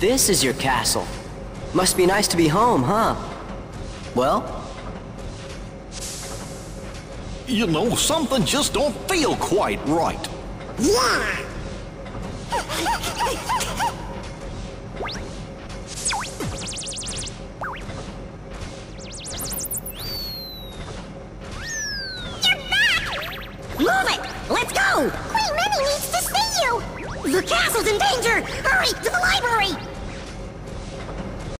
This is your castle. Must be nice to be home, huh? Well? You know, something just don't feel quite right. Yeah! Move it! Let's go! Queen Minnie needs to see you! The castle's in danger! Hurry, to the library!